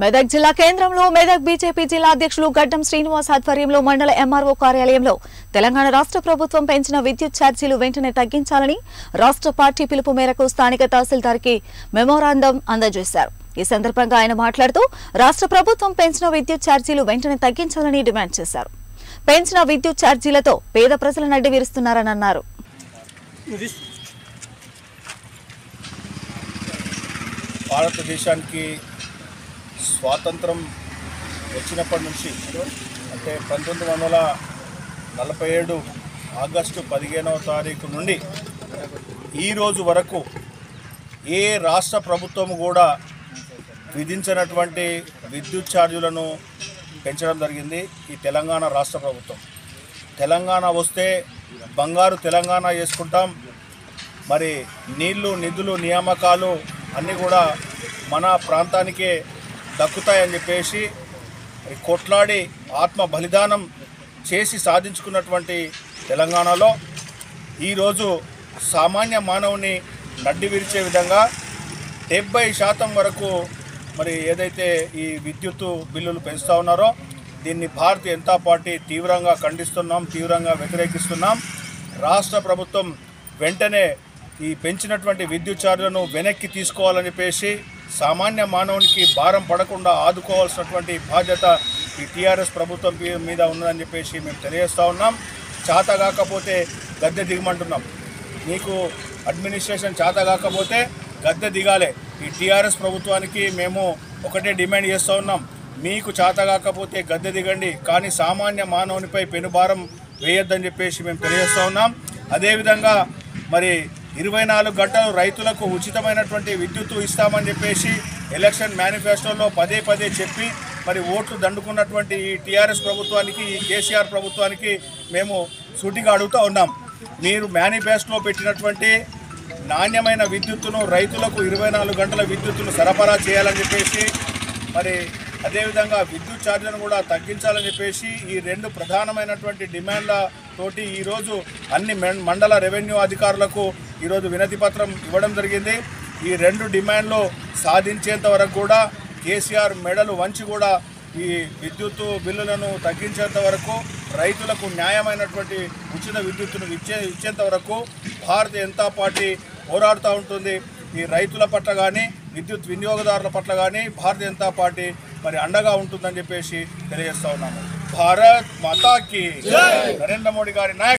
మెదక్ జిల్లా కేంద్రంలో మెదక్ బీజేపీ జిల్లా అధ్యక్షులు గడ్డం శ్రీనివాస్ ఆధ్వర్యంలో మండల ఎంఆర్ఓ కార్యాలయంలో తెలంగాణ రాష్ట్ర ప్రభుత్వం పెంచిన విద్యుత్ ఛార్జీలు వెంటనే తగ్గించాలని రాష్ట్ర పార్టీ పిలుపు మేరకు స్థానిక తహసీల్దార్కి మెమోరాండం అందజేశారు. ఈ సందర్భంగా ఆయన మాట్లాడుతూ రాష్ట్ర ప్రభుత్వం పెంచిన విద్యుత్ ఛార్జీలు వెంటనే తగ్గించాలని డిమాండ్ చేశారు. పెంచిన విద్యుత్ ఛార్జీలతో పేద ప్రజల నడ్డి విరుస్తున్నారని అన్నారు భారతదేశానికి స్వాతంత్రం వచ్చినప్పటి నుంచి అంటే పంతొమ్మిది వందల నలభై ఏడు ఆగస్టు పదిహేనవ తారీఖు నుండి ఈ రోజు వరకు ఏ రాష్ట్ర ప్రభుత్వం కూడా విధించినటువంటి విద్యుత్ ఛార్జీలను పెంచడం జరిగింది ఈ తెలంగాణ రాష్ట్ర ప్రభుత్వం. తెలంగాణ వస్తే బంగారు తెలంగాణ చేసుకుంటాం. మరి నీళ్ళు నిధులు నియామకాలు అన్నీ కూడా మన ప్రాంతానికే దక్కుతాయని చెప్పేసి కొట్లాడి ఆత్మ బలిదానం చేసి సాధించుకున్నటువంటి తెలంగాణలో ఈరోజు సామాన్య మానవుని నడ్డి విరిచే విధంగా డెబ్బై శాతం వరకు మరి ఏదైతే ఈ విద్యుత్ బిల్లులు పెంచుతూ ఉన్నారో దీన్ని భారతీయ జనతా పార్టీ తీవ్రంగా ఖండిస్తున్నాం తీవ్రంగా వ్యతిరేకిస్తున్నాం. రాష్ట్ర ప్రభుత్వం వెంటనే ఈ పెంచినటువంటి విద్యుత్ ఛార్జీలను వెనక్కి తీసుకోవాలని చెప్పేసి సామాన్య మానవునికి భారం పడకుండా ఆదుకోవాల్సినటువంటి బాధ్యత ఈ టీఆర్ఎస్ ప్రభుత్వం మీద ఉన్నదని చెప్పేసి మేము తెలియజేస్తూ ఉన్నాం. చేత కాకపోతే గద్దె దిగమంటున్నాం. మీకు అడ్మినిస్ట్రేషన్ చేత కాకపోతే గద్దె దిగాలే. ఈ టీఆర్ఎస్ ప్రభుత్వానికి మేము ఒకటే డిమాండ్ చేస్తూ ఉన్నాం. మీకు చేత కాకపోతే గద్దె దిగండి. కానీ సామాన్య మానవునిపై పెనుభారం వేయొద్దని చెప్పేసి మేము తెలియజేస్తూ ఉన్నాం. అదేవిధంగా మరి ఇరవై నాలుగు గంటలు రైతులకు ఉచితమైనటువంటి విద్యుత్తు ఇస్తామని చెప్పేసి ఎలక్షన్ మేనిఫెస్టోలో పదే పదే చెప్పి మరి ఓట్లు దండుకున్నటువంటి ఈ టీఆర్ఎస్ ప్రభుత్వానికి ఈ కేసీఆర్ ప్రభుత్వానికి మేము సూటిగా అడుగుతూ ఉన్నాం. మీరు మేనిఫెస్టోలో పెట్టినటువంటి నాణ్యమైన విద్యుత్తును రైతులకు ఇరవై నాలుగు గంటల విద్యుత్తును సరఫరా చేయాలని చెప్పేసి మరి అదేవిధంగా విద్యుత్ ఛార్జీలను కూడా తగ్గించాలని చెప్పేసి ఈ రెండు ప్రధానమైనటువంటి డిమాండ్ల తోటి ఈరోజు అన్ని మండల రెవెన్యూ అధికారులకు ఈరోజు వినతి పత్రం ఇవ్వడం జరిగింది. ఈ రెండు డిమాండ్లు సాధించేంత వరకు కూడా కేసీఆర్ మెడలు వంచి కూడా ఈ విద్యుత్ బిల్లులను తగ్గించేంత వరకు రైతులకు న్యాయమైనటువంటి ఉచిత విద్యుత్తును ఇచ్చే ఇచ్చేంత వరకు భారతీయ జనతా పార్టీ పోరాడుతూ ఉంటుంది. ఈ రైతుల పట్ల కానీ విద్యుత్ వినియోగదారుల పట్ల కానీ భారతీయ జనతా పార్టీ మరి అండగా ఉంటుందని చెప్పేసి తెలియజేస్తా ఉన్నాము. భారత్ మాతాకి నరేంద్ర మోడీ గారి నాయకత్వం